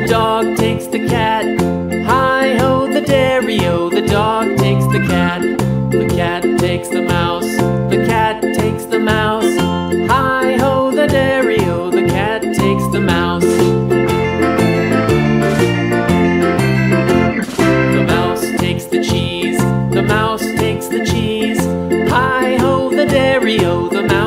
the dog takes the cat. Hi ho, the dairy-o, the dog takes the cat. The cat takes the mouse, the cat takes the mouse. Hi ho, the dairy-o, the cat takes the mouse. The mouse takes the cheese, the mouse takes the cheese. Hi ho, the dairy-o, the mouse.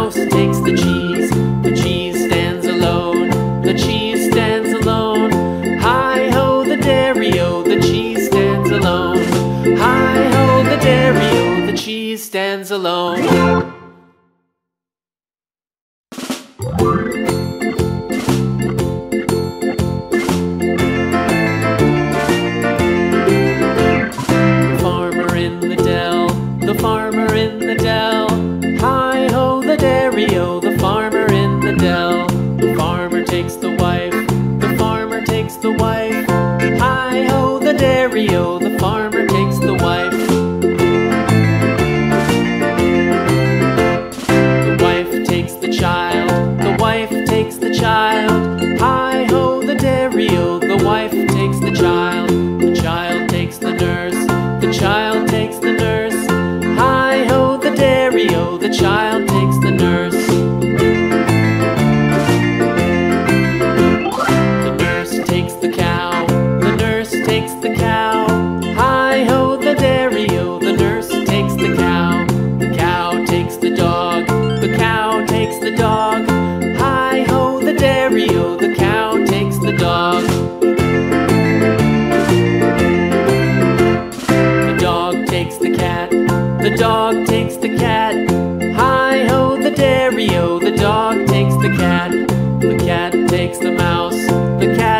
wife takes the child. Hi ho, the dairy o. The wife takes the child. The child takes the nurse. The child takes the nurse. Hi ho, the dairy o. The child takes the mouse, the cat.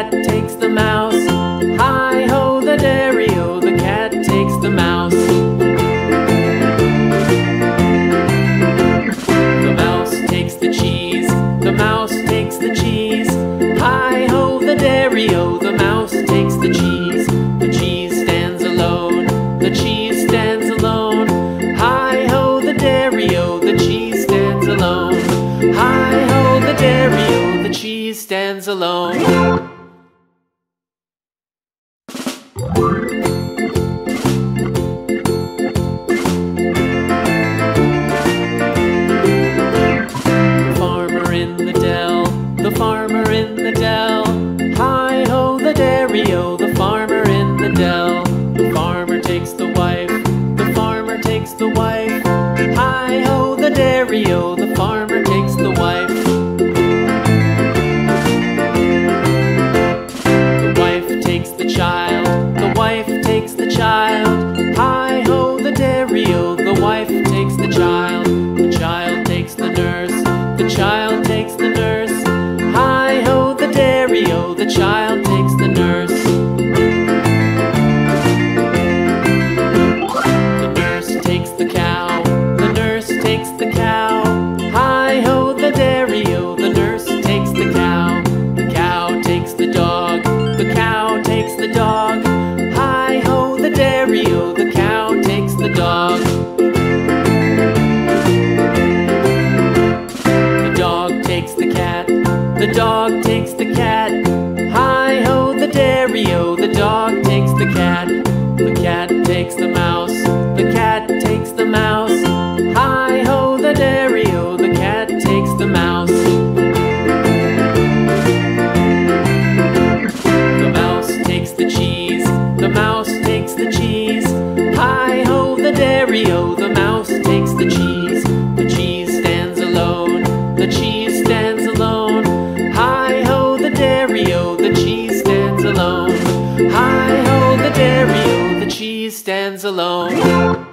Solidario, the farmer in the dell. makes the mouse. Bye.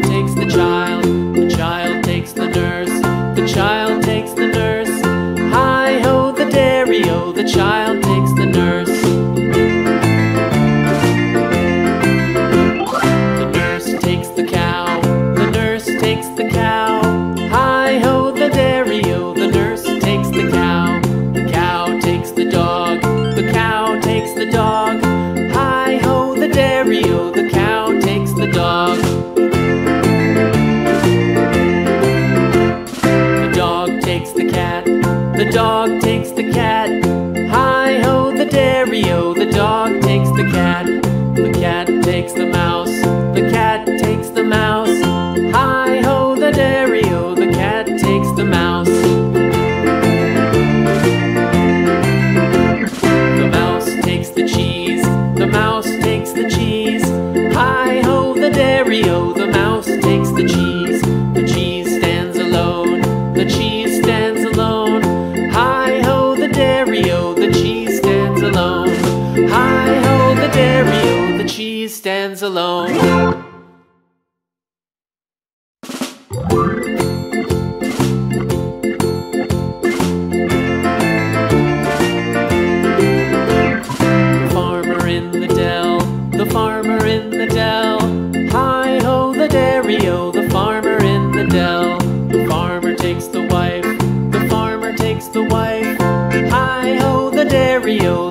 the cow takes the dog. Hi ho, the dairy o, the cow takes the dog. The dog takes the cat. The dog cheese stands alone. The Farmer in the Dell, the farmer in the dell, I owe the dairy the farmer in the dell, the farmer takes the wife, the farmer takes the wife, I o the dairy the the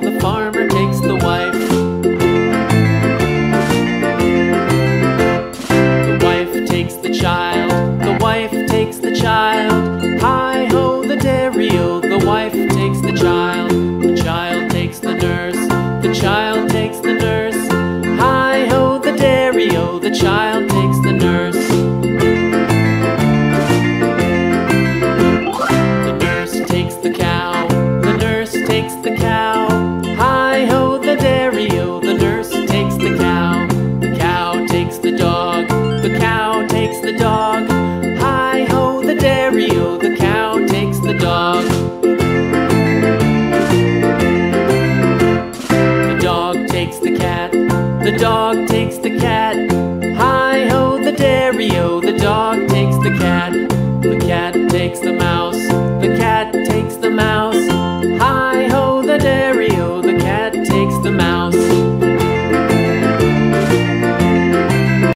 the the child